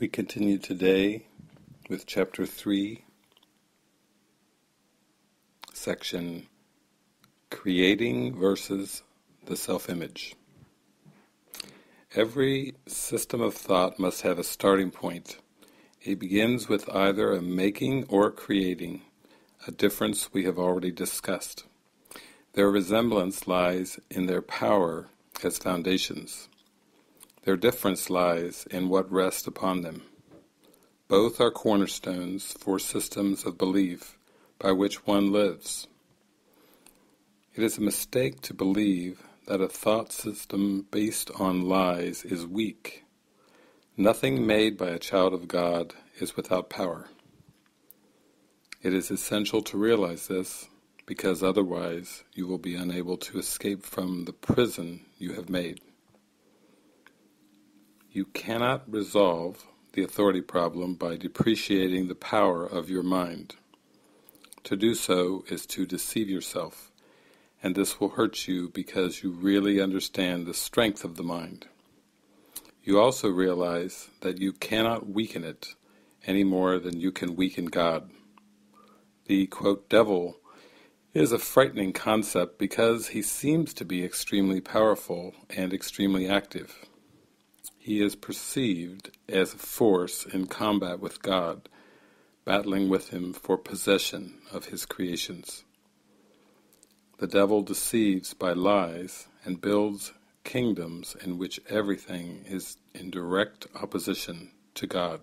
We continue today with Chapter 3, Section Creating versus the Self-Image. Every system of thought must have a starting point. It begins with either a making or creating, a difference we have already discussed. Their resemblance lies in their power as foundations. Their difference lies in what rests upon them. Both are cornerstones for systems of belief by which one lives. It is a mistake to believe that a thought system based on lies is weak. Nothing made by a child of God is without power. It is essential to realize this, because otherwise you will be unable to escape from the prison you have made. You cannot resolve the authority problem by depreciating the power of your mind. To do so is to deceive yourself and this will hurt you because you really understand the strength of the mind. You also realize that you cannot weaken it any more than you can weaken God. The, quote, devil is a frightening concept because he seems to be extremely powerful and extremely active. He is perceived as a force in combat with God, battling with him for possession of his creations. The devil deceives by lies and builds kingdoms in which everything is in direct opposition to God.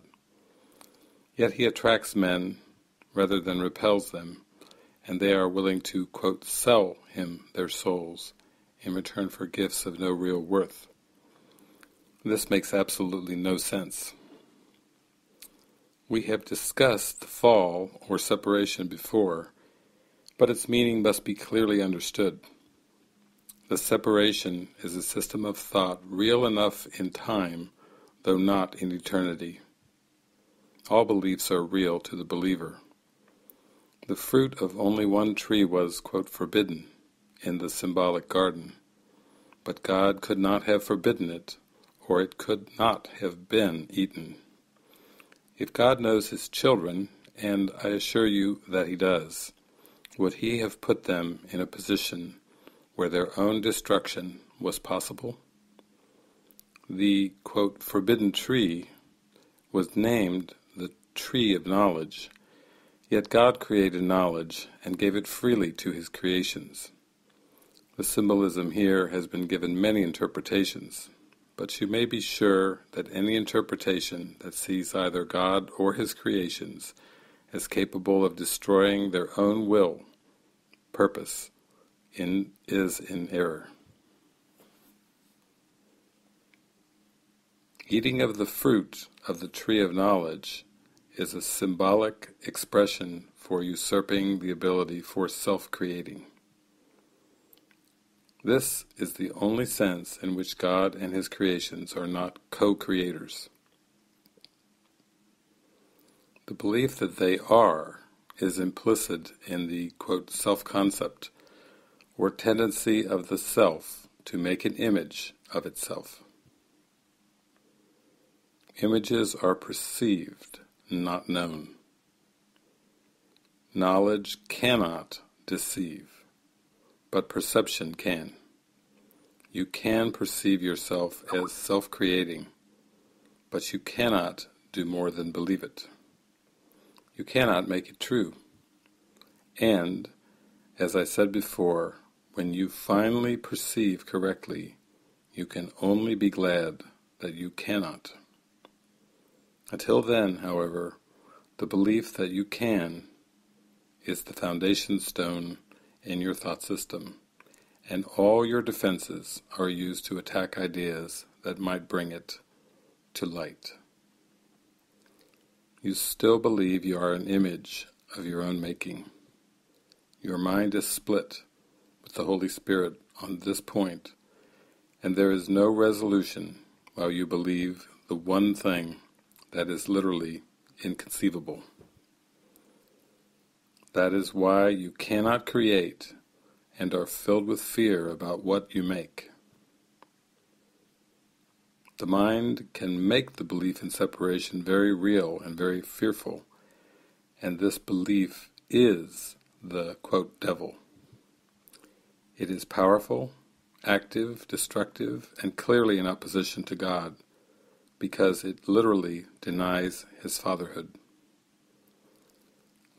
Yet he attracts men rather than repels them, and they are willing to, quote, sell him their souls in return for gifts of no real worth. This makes absolutely no sense. We have discussed the fall or separation before, but its meaning must be clearly understood. The separation is a system of thought real enough in time, though not in eternity. All beliefs are real to the believer. The fruit of only one tree was, quote, forbidden in the symbolic garden, but God could not have forbidden it, or it could not have been eaten. If God knows his children, and I assure you that he does, would he have put them in a position where their own destruction was possible? The, quote, forbidden tree was named the tree of knowledge, yet God created knowledge and gave it freely to his creations. The symbolism here has been given many interpretations, but you may be sure that any interpretation that sees either God or his creations as capable of destroying their own will, purpose, in, is in error. Eating of the fruit of the tree of knowledge is a symbolic expression for usurping the ability for self-creating. This is the only sense in which God and His creations are not co-creators. The belief that they are is implicit in the self-concept, or tendency of the self to make an image of itself. Images are perceived, not known. Knowledge cannot deceive, but perception can. You can perceive yourself as self-creating, but you cannot do more than believe it. You cannot make it true. And, as I said before, when you finally perceive correctly, you can only be glad that you cannot. Until then, however, the belief that you can is the foundation stone in your thought system, and all your defenses are used to attack ideas that might bring it to light you still believe you are an image of your own making. Your mind is split with the Holy Spirit on this point, and there is no resolution while you believe the one thing that is literally inconceivable. That is why you cannot create and are filled with fear about what you make. The mind can make the belief in separation very real and very fearful, and this belief is the quote, devil. It is powerful, active, destructive, and clearly in opposition to God, because it literally denies his fatherhood.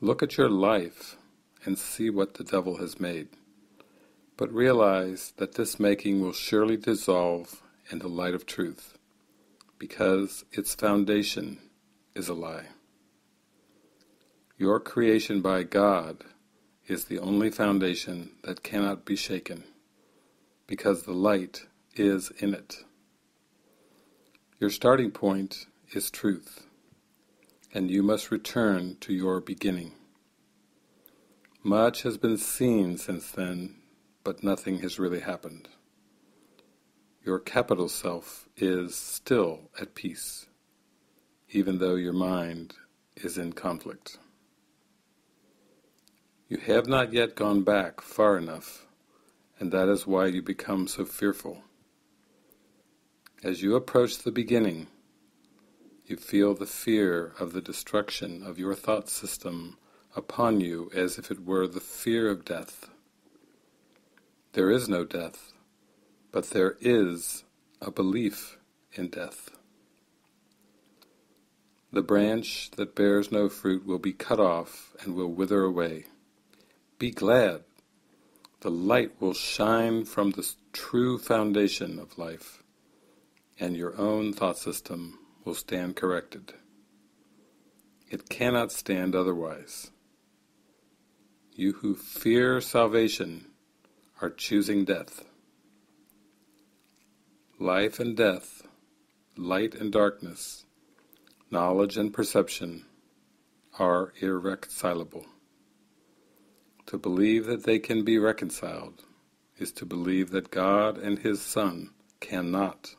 Look at your life and see what the devil has made, but realize that this making will surely dissolve in the light of truth, because its foundation is a lie. Your creation by God is the only foundation that cannot be shaken, because the light is in it. Your starting point is truth, and you must return to your beginning. Much has been seen since then, but nothing has really happened. Your capital self is still at peace, even though your mind is in conflict. You have not yet gone back far enough, and that is why you become so fearful. As you approach the beginning, you feel the fear of the destruction of your thought system upon you as if it were the fear of death. There is no death, but there is a belief in death. The branch that bears no fruit will be cut off and will wither away. Be glad. The light will shine from the true foundation of life, and your own thought system will stand corrected. It cannot stand otherwise. You who fear salvation are choosing death. Life and death, light and darkness, knowledge and perception are irreconcilable. To believe that they can be reconciled is to believe that God and His Son cannot.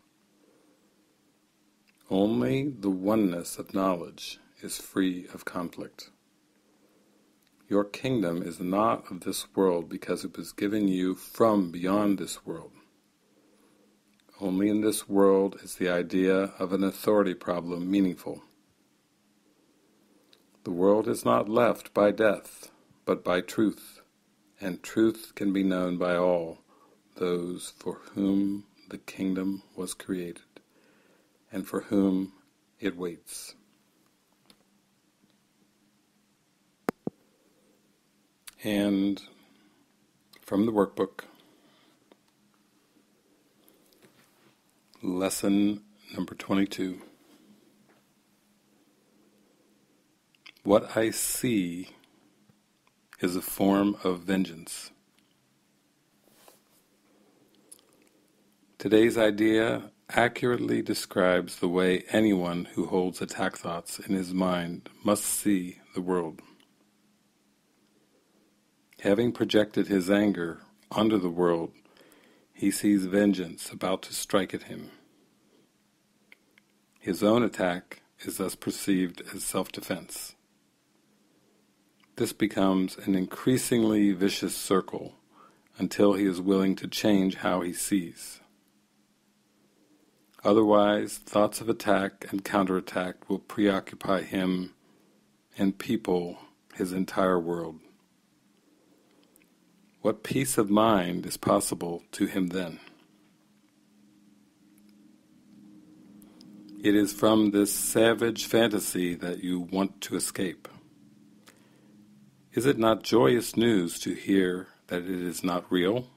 Only the oneness of knowledge is free of conflict. Your kingdom is not of this world because it was given you from beyond this world. Only in this world is the idea of an authority problem meaningful. The world is not left by death but by truth, and truth can be known by all those for whom the kingdom was created, and for whom it waits. And from the workbook, lesson number 22. What I see is a form of vengeance. Today's idea accurately describes the way anyone who holds attack thoughts in his mind must see the world. Having projected his anger onto the world, he sees vengeance about to strike at him. His own attack is thus perceived as self-defense. This becomes an increasingly vicious circle until he is willing to change how he sees. Otherwise, thoughts of attack and counterattack will preoccupy him and people his entire world. What peace of mind is possible to him then? It is from this savage fantasy that you want to escape. Is it not joyous news to hear that it is not real?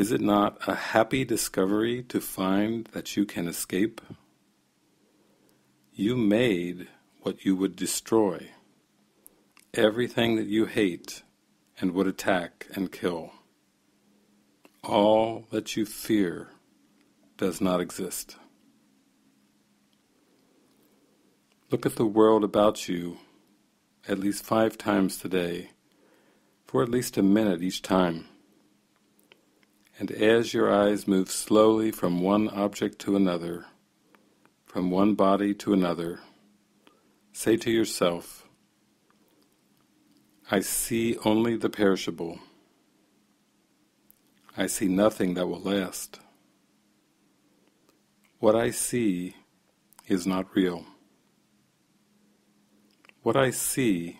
Is it not a happy discovery to find that you can escape? You made what you would destroy, everything that you hate and would attack and kill. All that you fear does not exist. Look at the world about you at least five times today, for at least a minute each time. And as your eyes move slowly from one object to another, from one body to another, say to yourself, I see only the perishable. I see nothing that will last. What I see is not real. What I see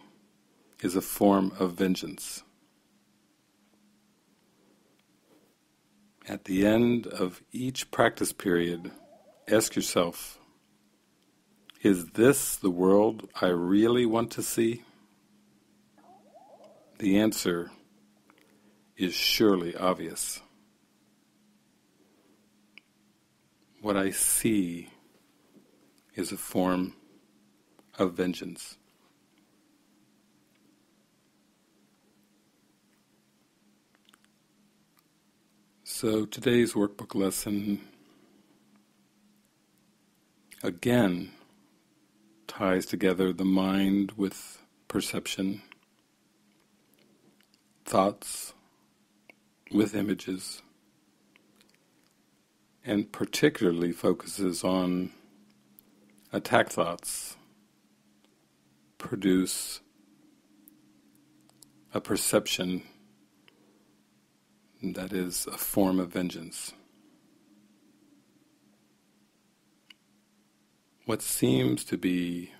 is a form of vengeance. At the end of each practice period, ask yourself, is this the world I really want to see? The answer is surely obvious. What I see is a form of vengeance. So today's workbook lesson again ties together the mind with perception, thoughts with images, and particularly focuses on attack thoughts produce a perception that is a form of vengeance. What seems to be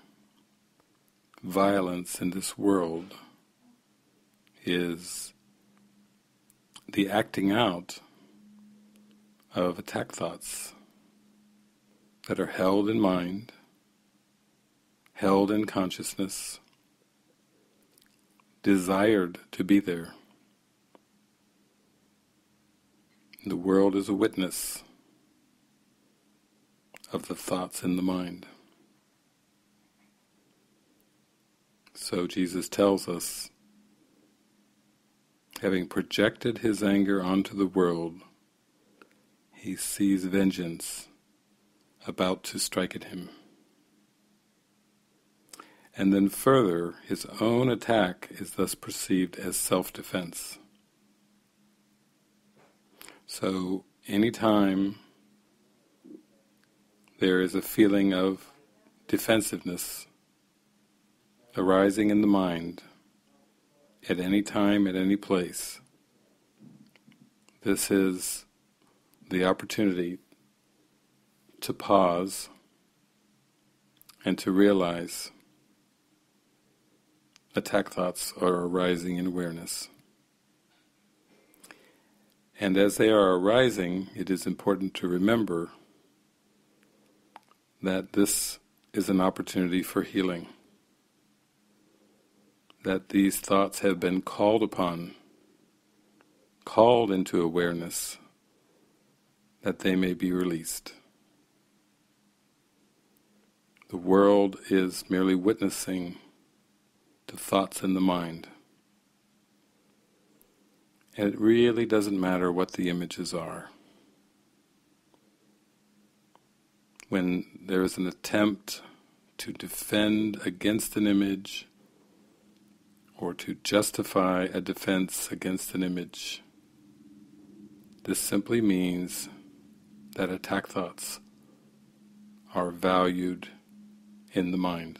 violence in this world is the acting out of attack thoughts that are held in mind, held in consciousness, desired to be there. The world is a witness of the thoughts in the mind. So Jesus tells us, having projected his anger onto the world, he sees vengeance about to strike at him. And then further, his own attack is thus perceived as self-defense. So anytime there is a feeling of defensiveness arising in the mind at any time, at any place, this is the opportunity to pause and to realize attack thoughts are arising in awareness. And as they are arising, it is important to remember that this is an opportunity for healing. That these thoughts have been called upon, called into awareness, that they may be released. The world is merely witnessing to thoughts in the mind. And it really doesn't matter what the images are. When there is an attempt to defend against an image or to justify a defense against an image, this simply means that attack thoughts are valued in the mind.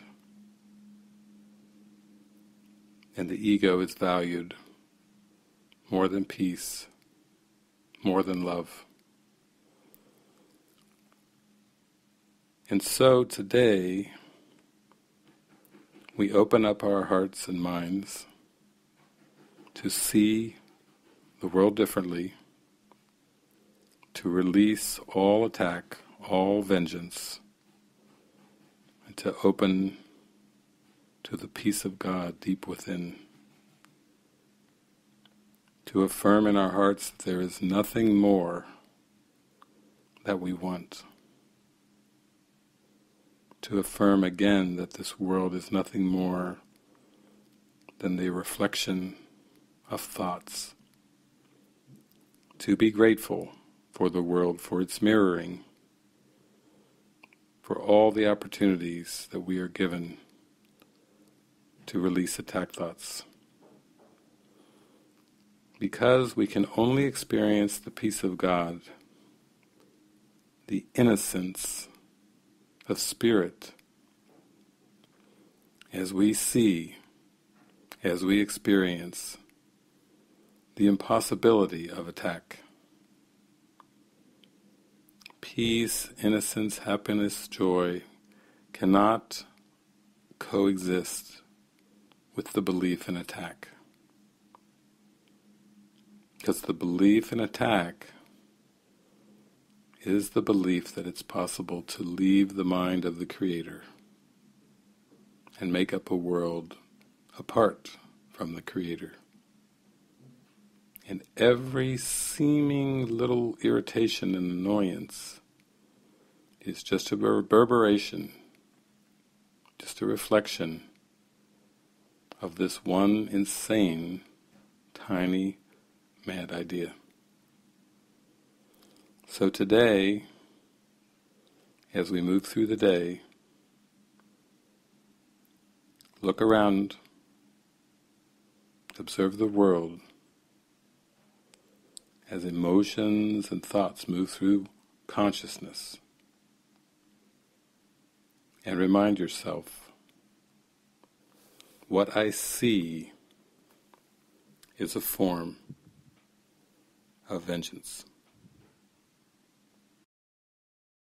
And the ego is valued more than peace, more than love. And so today, we open up our hearts and minds to see the world differently, to release all attack, all vengeance, and to open to the peace of God deep within. To affirm in our hearts that there is nothing more that we want. To affirm again that this world is nothing more than the reflection of thoughts. To be grateful for the world, for its mirroring, for all the opportunities that we are given to release attack thoughts. Because we can only experience the peace of God, the innocence of spirit, as we see, as we experience the impossibility of attack. peace, innocence, happiness, joy cannot coexist with the belief in attack. Because the belief in attack is the belief that it's possible to leave the mind of the Creator and make up a world apart from the Creator. And every seeming little irritation and annoyance is just a reverberation, just a reflection of this one insane, tiny, mad idea. So today, as we move through the day, look around, observe the world as emotions and thoughts move through consciousness. And remind yourself, what I see is a form of vengeance.